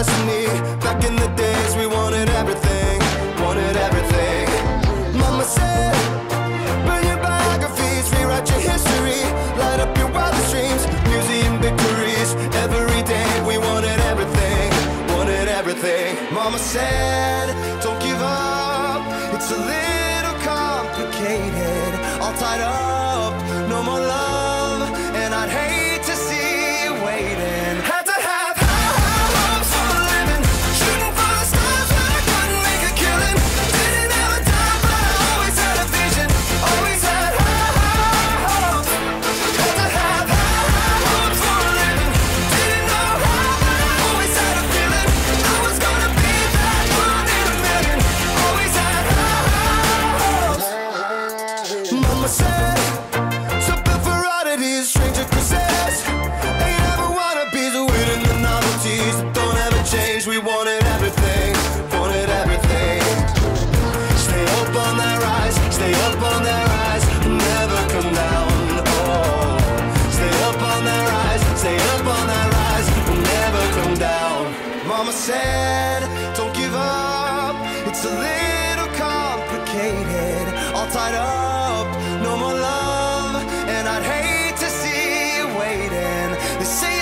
destiny. Back in the days, we wanted everything, wanted everything. Mama said, burn your biographies, rewrite your history, light up your wildest dreams, museum victories. Every day, we wanted everything, wanted everything. Mama said. mama said, don't give up. It's a little complicated, all tied up. No more love, and I'd hate to see you waiting. They say